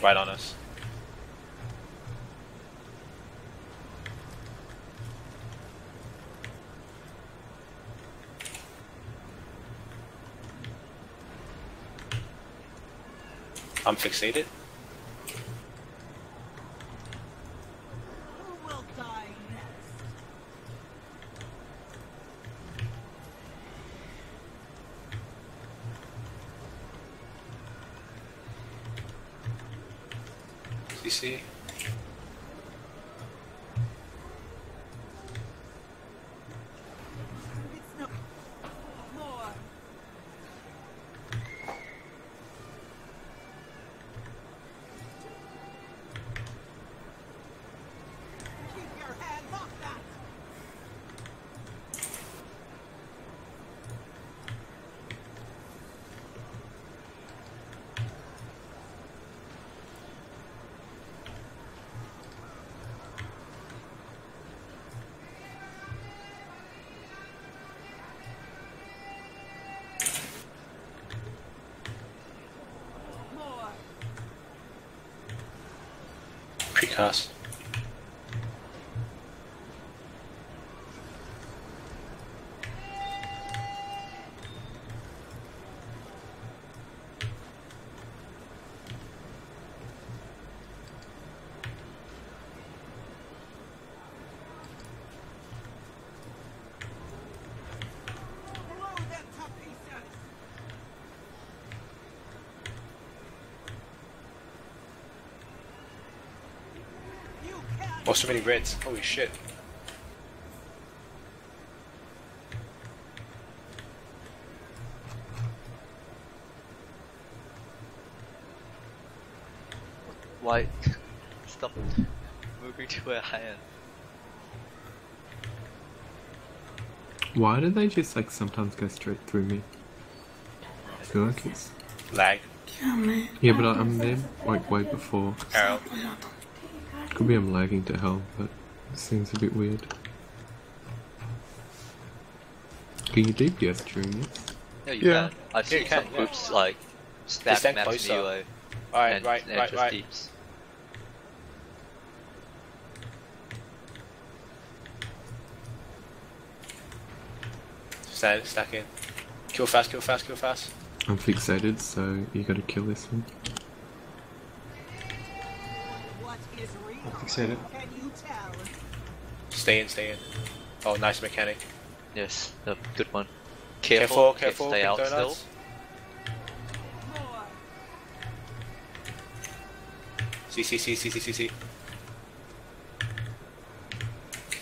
Right on us. I'm fixated. CC. Precast. Oh, so many reds. Holy shit. Why? Stop moving to where I am. Why do they just like sometimes go straight through me? I feel like it's Lag. yeah, but I, I'm there like way before. Arrow. Could be I'm lagging to hell, but it seems a bit weird. Can you DPS during this? No, you Yeah. can. I've seen you can, some yeah. groups like stack stand maps closer. Nilo Alright, and, right, and right, just right. deeps. Stand, stack in. Kill fast, kill fast, kill fast. I'm fixated, so you gotta kill this one. Real? Fixated. Can you tell? Stay in, stay in. Oh, nice mechanic. Yes, the good one. Careful, Careful, careful. Stay out donuts. still. More. C, C, C, C, C, C, C.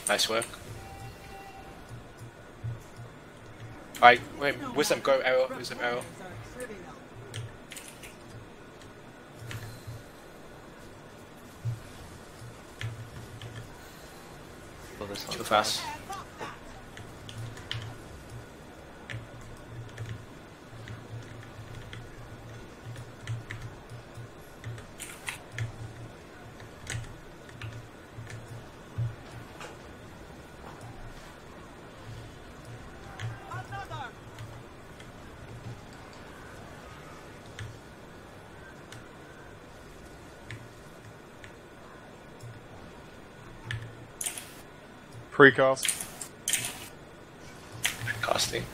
Nice work. Alright, wait, wisdom, go, arrow, wisdom, arrow. One. fast. Precast. Casting.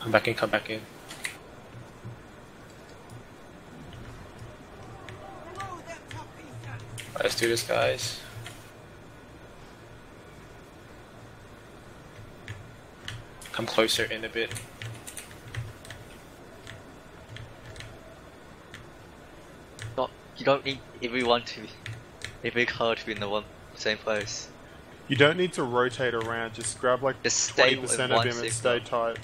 Come back in, come back in. Let's do this, guys. Come closer in a bit. Not, you don't need everyone to be, every card to be in the one same place. You don't need to rotate around. Just grab like Just stay 20% of one him and stay tight.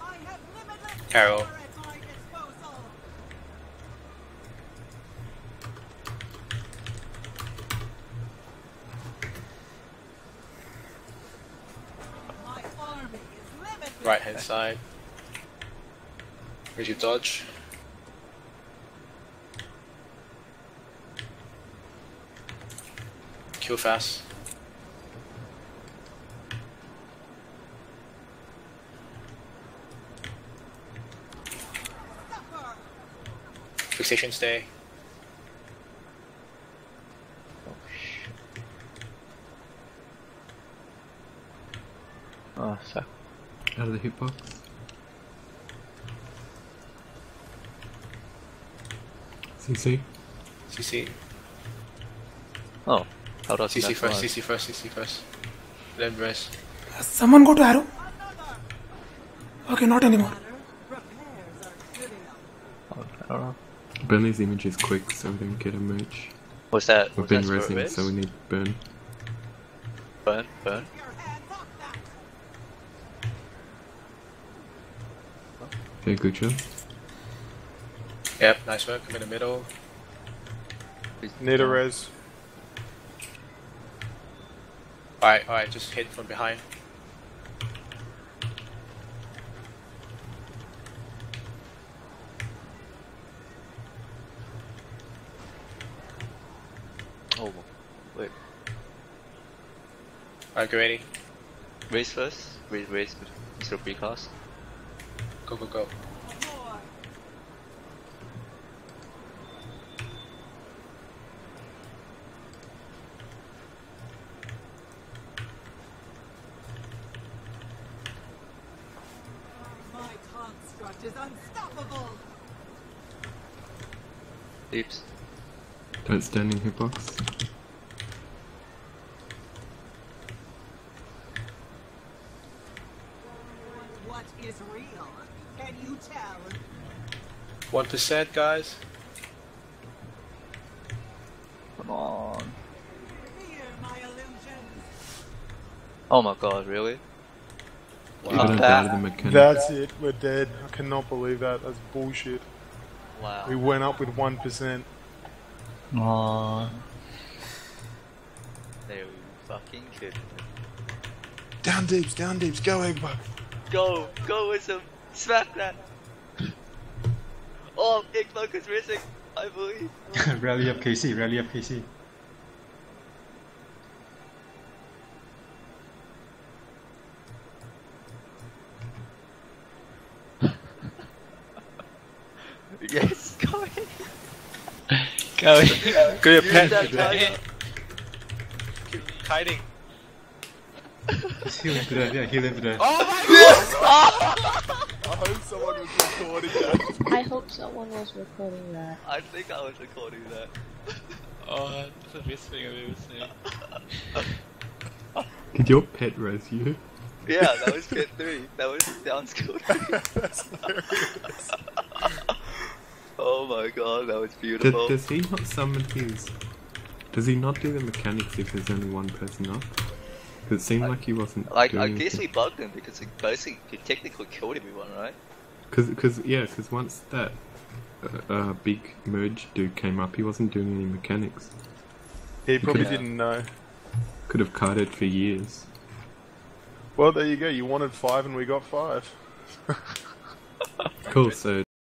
I have Carol. Right hand side. Where's your dodge? Kill fast. Fixation stay. Oh, oh fuck. Out of the hitbox. CC. CC. Oh, how does CC that first, work? CC first, CC first. Then rest. Someone go to arrow. Okay, not anymore. Repairs are good enough. Oh, I don't know. Burnley's image is quick, so we don't get a merge. What's that? We've Was been that resing, so we need burn. burn, burn. Your hands off that! Okay, good job. Yep, nice work. I'm in the middle. Need a res. Alright, alright, just hit from behind. Oh, wait. Alright, get ready. Raise first. Raise, raise, Mr. Precast. Go, go, go. More! My construct is unstoppable! Leaps. Don't stand in hitbox. What is real? Can you tell? 1%, guys. Come on. Fear my illusions! Oh my god, really? Wow. that- die to the mechanic. That's it. We're dead. I cannot believe that. That's bullshit. Wow. We went up with 1%. Aww. They were fucking kidding. Down deeps, down deeps. Go, Egbug. Go, go with some smack that. Oh, Igbok is missing. I believe. rally up KC, rally up KC. Yes, go ahead. Go Go your Use pet. that tiger. Keep kiting. Just heal him to death, yeah, heal him to death. I hope someone was recording that. I hope someone was recording that. I think I was recording that. Oh, that's the best thing I've ever seen. Did your pet res you? Yeah, that was pit three. That was down skill three. Oh my god, that was Does, beautiful. does he not summon his? Does he not do the mechanics if there's only one person up? 'Cause it seemed like he wasn't Like, doing I guess we anything. bugged him because he basically he technically killed everyone, right? Cause, cause, yeah, cause once that uh, uh, big merge dude came up, he wasn't doing any mechanics. He probably Yeah. didn't know. Could have kited for years. Well, there you go. You wanted five and we got five. Cool, so